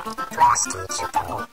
Frosty Chupo.